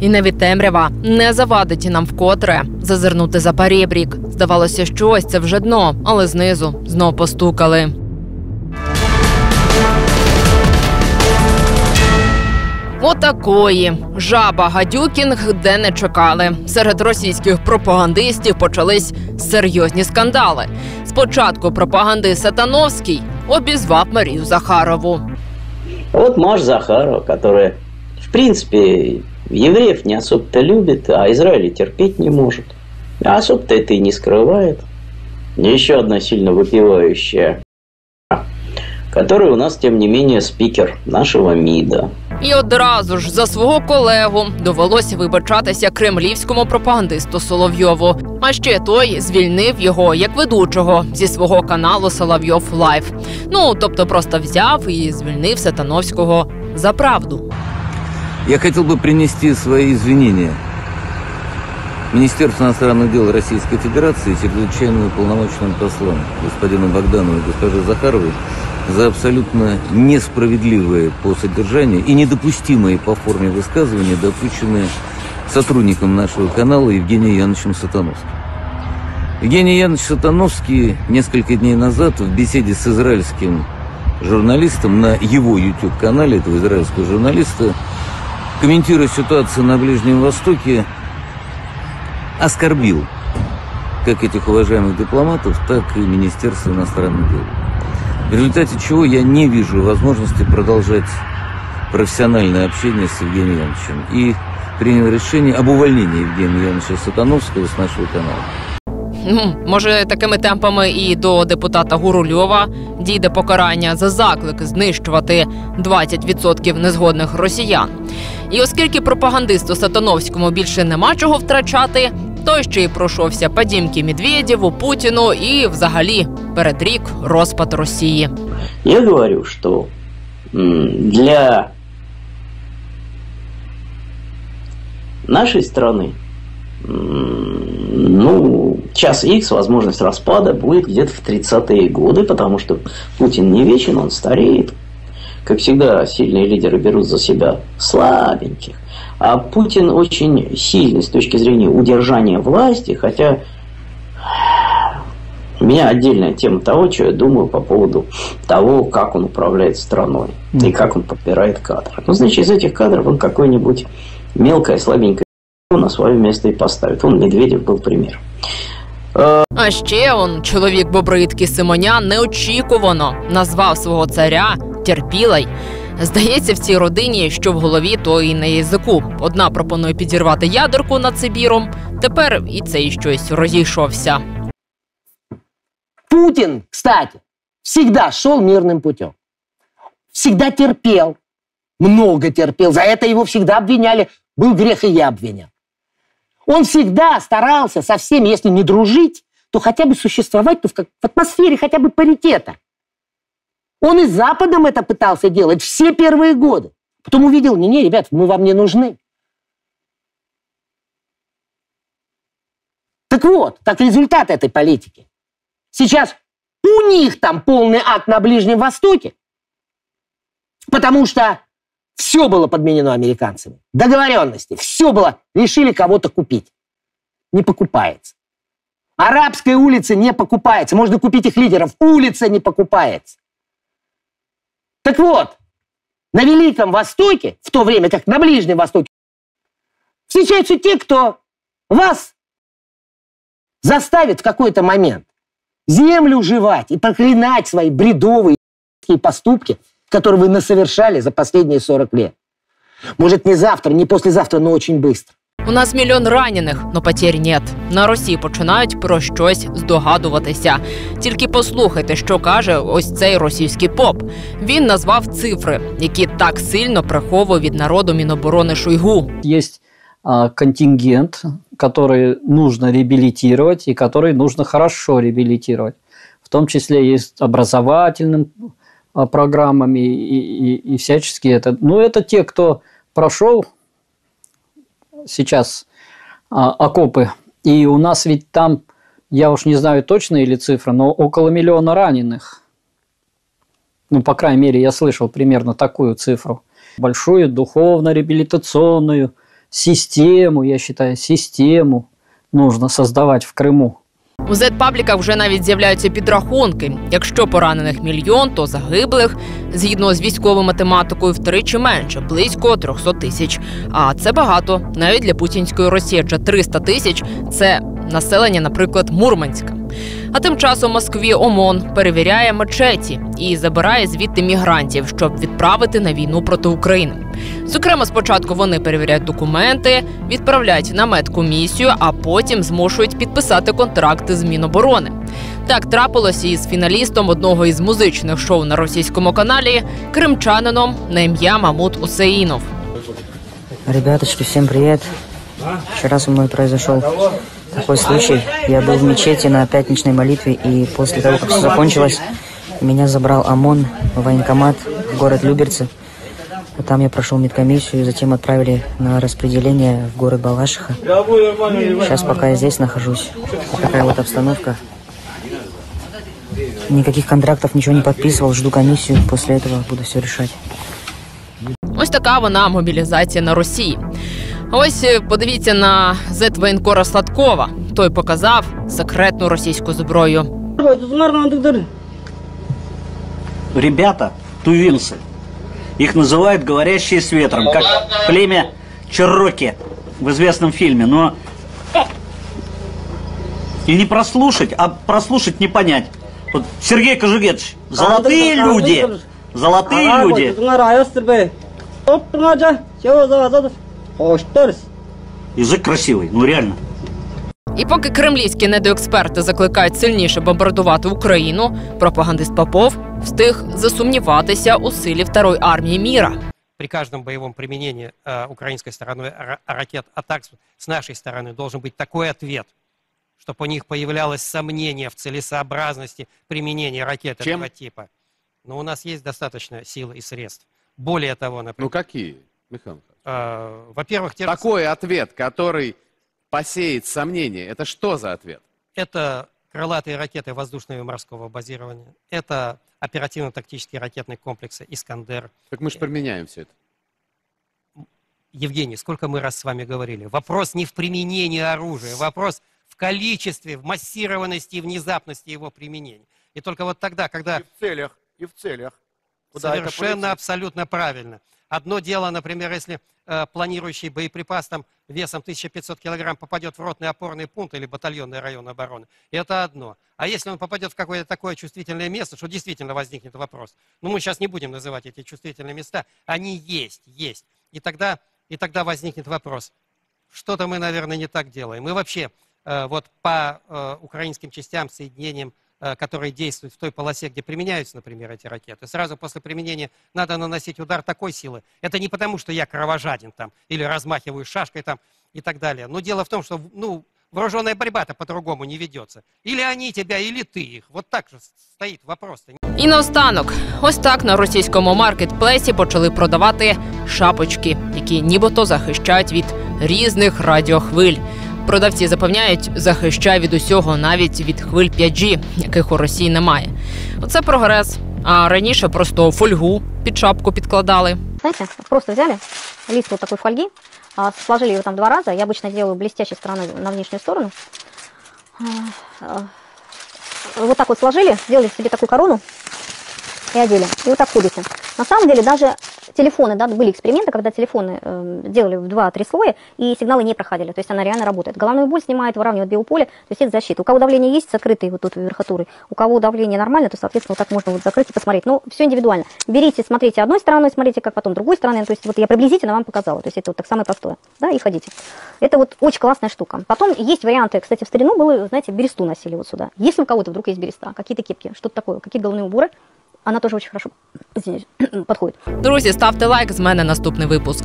І навіть темрява не завадить нам вкотре зазирнути за перебрік. Здавалося, що ось це вже дно, але знизу знов постукали. Отакої жаба гадюкінг, де не чекали. Серед російських пропагандистів почались серйозні скандали. Спочатку пропагандист Сатановський обізвав Марію Захарову. Вот Маша Захарова, которая, в принципе, евреев не особо-то любит, а Израиля терпеть не может. А особо-то это и не скрывает. Еще одна сильно выпивающая, которая у нас, тем не менее, спикер нашего МИДа. І одразу ж за свого колегу довелося вибачатися кремлівському пропагандисту Соловйову. А ще той звільнив його як ведучого зі свого каналу Соловйов Лайф. Ну тобто, просто взяв і звільнив Сатановського за правду. Я хотел бы принести свои извинения Министерству иностранных дел Российской Федерации и чрезвычайному полномочному послам господину Богданову и госпоже Захаровой за абсолютно несправедливые по содержанию и недопустимые по форме высказывания, допущенные сотрудником нашего канала Евгением Яновичем Сатановским. Евгений Янович Сатановский несколько дней назад в беседе с израильским журналистом на его YouTube-канале, этого израильского журналиста, комментируя ситуацию на Ближнем Востоке, оскорбил как этих уважаемых дипломатов, так и Министерство иностранных дел. В результате чего я не вижу возможности продолжать профессиональное общение с Евгением Яновичем. И принял решение об увольнении Евгения Яновича Сатановского с нашего канала. Ну, може, такими темпами і до депутата Гурульова дійде покарання за заклик знищувати 20% незгодних росіян. І оскільки пропагандисту Сатановському більше нема чого втрачати, той ще й пройшовся по дімки Медведєву, Путіну і взагалі передрік розпад Росії. Я говорю, м, для нашей страны ну, час X, возможность распада будет где-то в 30-е годы, потому что Путин не вечен, он стареет. Как всегда, сильные лидеры берут за себя слабеньких. А Путин очень сильный с точки зрения удержания власти, хотя у меня отдельная тема того, что я думаю по поводу того, как он управляет страной и как он подбирает кадры. Ну, значит, из этих кадров он какой-нибудь мелкое, слабенькое на свое место и поставит. Он Медведев был пример. А ще он чоловік Бобритки Симонян неочікувано назвав свого царя терпілай. Здається, в цій родині, що в голові, то і на язику. Одна пропонує підірвати ядерку над Сибіром. Тепер і цей щось розійшовся. Путин, кстати, всегда шел мирным путем. Всегда терпел. Много терпел. За это его всегда обвиняли. Был грех, и я обвинял. Он всегда старался со всеми, если не дружить, то хотя бы существовать то в, как- в атмосфере хотя бы паритета. Он и с Западом это пытался делать все первые годы. Потом увидел, не-не, ребят, мы вам не нужны. Так вот, так результат этой политики. Сейчас у них там полный ад на Ближнем Востоке, потому что все было подменено американцами. Договоренности, все было, решили кого-то купить. Не покупается. Арабская улица не покупается. Можно купить их лидеров. Улица не покупается. Так вот, на Великом Востоке, в то время как на Ближнем Востоке, встречаются те, кто вас заставит в какой-то момент землю жевать и проклинать свои бредовые поступки, которые вы насовершали за последние 40 лет. Может, не завтра, не послезавтра, но очень быстро. У нас мільйон ранених, но потерь нет. На Росії починають про щось здогадуватися. Тільки послухайте, що каже ось цей російський поп. Він назвав цифри, які так сильно приховує від народу Міноборони Шойгу. есть а, контингент, который нужно реабилитировать и который нужно хорошо реабилитировать. В том числе и с образовательным а, Программами и, и- и всячески это. Ну, это те, кто прошел сейчас а, окопы. И у нас ведь там, я уж не знаю точные ли цифры, но около миллиона раненых. Ну, по крайней мере, я слышал примерно такую цифру. Большую духовно-реабилитационную систему, я считаю, систему нужно создавать в Крыму. У Z-пабліках вже навіть з'являються підрахунки. Якщо поранених мільйон, то загиблих згідно з військовою математикою втричі менше близько 300 тисяч. А це багато навіть для путінської Росії. Адже 300 тисяч це населення, наприклад, Мурманська. А тим часом Москві ОМОН перевіряє мечеті і забирає звідти мігрантів, щоб відправити на війну проти України. Зокрема, спочатку вони перевіряють документи, відправляють на медкомісію, а потім змушують підписати контракти з Міноборони. Так трапилося із фіналістом одного із музичних шоу на російському каналі кримчанином на ім'я Мамут Усеїнов. Ребяточки, всем привет. Вчера со мной произошел такой случай. Я был в мечети на пятничной молитве, и после того, как все закончилось, меня забрал ОМОН в военкомат в город Люберцы. А Там я прошел медкомиссию, и затем отправили на распределение в город Балашиха. Сейчас пока я здесь нахожусь. Вот такая вот обстановка. Никаких контрактов, ничего не подписывал, жду комиссию, после этого буду все решать. Ось така вона мобілізація на Росії. А Ось е, подивіться на зет воєнкора Сладкова. Той показав секретну російську зброю. ребята, тувинцы. Их называют говорящие с ветром, как племя Чероки в известном фильме. Но и не прослушать, а прослушать не понять. Вот Сергей Кожугетович, золотые люди, золотые люди. Язык красивый, ну реально. І поки кремлівські недоексперти закликають сильніше бомбардувати Україну, пропагандист Попов встиг засумніватися у силі второї армії міра. при каждом боевом применении э, украинской стороной ра- ракет атак с- с нашей стороны должен быть такой ответ, чтобы у них появлялось сомнение в целесообразности применения ракет Чем? этого типа. Но у нас есть достаточно сил и средств. Более того, Ну например, какие, Михаил Михайлович? э, Во-первых, те же Такой ответ, который посеет сомнения, это что за ответ? Это крылатые ракеты воздушного и морского базирования. Это оперативно-тактические ракетные комплексы «Искандер». Так мы же применяем все это. Евгений, сколько мы раз с вами говорили? Вопрос не в применении оружия, вопрос в количестве, в массированности и внезапности его применения. И только вот тогда, когда в целях, и в целях. совершенно абсолютно правильно. Одно дело, например, если э, планирующий боеприпас там весом 1500 килограмм попадет в ротный опорный пункт или батальонный район обороны, это одно. А если он попадет в какое-то такое чувствительное место, что действительно возникнет вопрос, ну мы сейчас не будем называть эти чувствительные места, они есть, есть. И тогда, и тогда возникнет вопрос, что-то мы, наверное, не так делаем. Мы вообще э, вот по э, украинским частям, соединениям, которые действуют в той полосе, где применяются, например, эти ракеты, сразу после применения надо наносить удар такой силы. Это не потому, что я кровожаден там или размахиваю шашкой там и так далее. Но дело в том, что ну, вооруженная борьба-то по-другому не ведется. Или они тебя, или ты их. Вот так же стоит вопрос-то. І наостанок, ось так на російському маркетплейсі почали продавати шапочки, які нібито захищають від різних радіохвиль. Продавці запевняють, захищає від усього, навіть від хвиль 5G, яких у Росії немає. Оце прогрес. А раніше просто фольгу під шапку підкладали. Знаете, просто взяли лист вот такой фольги, сложили его там два раза. Я обычно делаю блестящей стороной на внешнюю сторону. Вот так вот сложили, сделали себе такую корону и одели. И вот так ходите. На самом деле даже телефоны, да, были эксперименты, когда телефоны э, делали в 2-3 слоя, и сигналы не проходили. То есть она реально работает. Головную боль снимает, выравнивает биополе, то есть это защита. У кого давление есть, закрытый вот тут верхотурой. У кого давление нормально, то, соответственно, вот так можно вот закрыть и посмотреть. Ну, все индивидуально. Берите, смотрите одной стороной, смотрите, как потом другой стороной. То есть вот я приблизительно вам показала. То есть это вот так самое простое. Да, и ходите. Это вот очень классная штука. Потом есть варианты, кстати, в старину было, знаете, бересту носили вот сюда. Если у кого-то вдруг есть береста, какие-то кепки, что-то такое, какие головные уборы, она тоже очень хорошо извиняюсь, подходит. Друзі, ставте лайк. З мене наступний випуск.